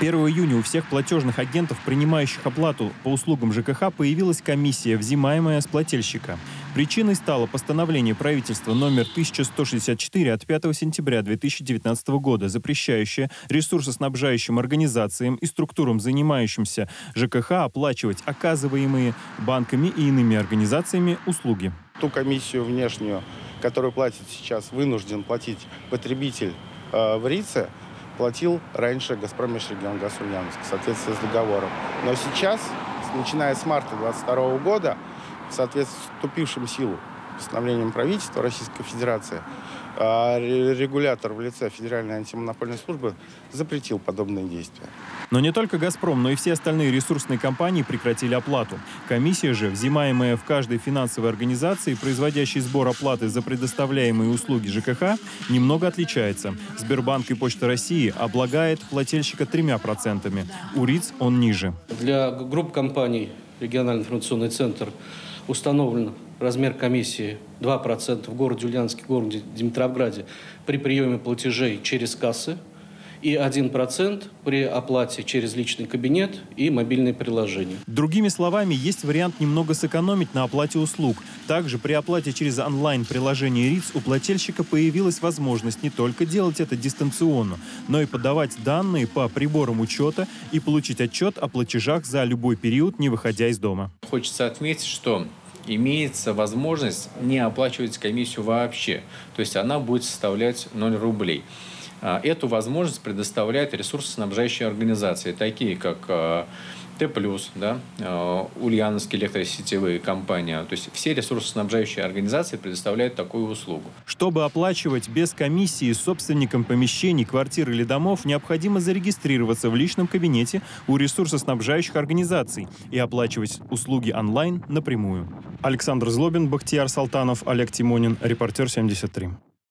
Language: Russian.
1 июня у всех платежных агентов, принимающих оплату по услугам ЖКХ, появилась комиссия, взимаемая с плательщика. Причиной стало постановление правительства номер 1164 от 5 сентября 2019 года, запрещающее ресурсоснабжающим организациям и структурам, занимающимся ЖКХ, оплачивать оказываемые банками и иными организациями услуги. Ту комиссию внешнюю, которую платит сейчас, вынужден платить потребитель э, в РИЦе, платил раньше «Газпром Межрегионгаз Ульяновск» в соответствии с договором. Но сейчас, начиная с марта 2022 года, в соответствии с вступившим в силу постановлением правительства Российской Федерации, а регулятор в лице Федеральной антимонопольной службы запретил подобные действия. Но не только «Газпром», но и все остальные ресурсные компании прекратили оплату. Комиссия же, взимаемая в каждой финансовой организации, производящей сбор оплаты за предоставляемые услуги ЖКХ, немного отличается. Сбербанк и Почта России облагает плательщика тремя процентами. У РИЦ он ниже. Для групп компаний региональный информационный центр установлен размер комиссии 2% в городе Ульяновске, городе Димитровграде при приеме платежей через кассы и 1% при оплате через личный кабинет и мобильное приложение. Другими словами, есть вариант немного сэкономить на оплате услуг. Также при оплате через онлайн-приложение РИЦ у плательщика появилась возможность не только делать это дистанционно, но и подавать данные по приборам учета и получить отчет о платежах за любой период, не выходя из дома. Хочется отметить, что имеется возможность не оплачивать комиссию вообще. То есть она будет составлять 0 рублей. А, эту возможность предоставляют ресурсоснабжающие организации, такие как а, Т+, да, а, Ульяновские электросетевые компании. То есть все ресурсоснабжающие организации предоставляют такую услугу. Чтобы оплачивать без комиссии собственникам помещений, квартир или домов, необходимо зарегистрироваться в личном кабинете у ресурсоснабжающих организаций и оплачивать услуги онлайн напрямую. Александр Злобин, Бахтияр Салтанов, Олег Тимонин, Репортер 73.